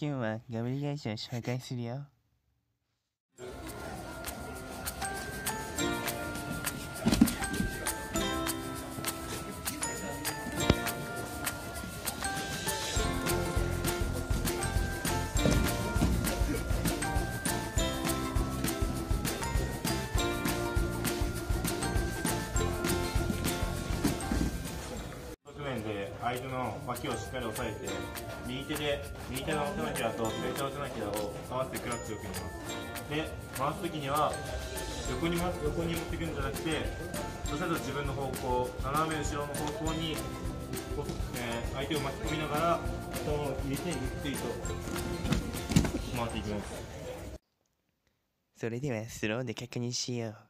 今日はガブリ会社を紹介するよ。相手の脇をしっかり押さえて右手で右手の手のひらと左手の手のひらを合わせてクラッチを組みますで回す時には横に回す横に持っていくんじゃなくてそうすると自分の方向斜め後ろの方向にえー相手を巻き込みながら頭を入れてゆっくりと回っていきますそれではスローで確認しよう。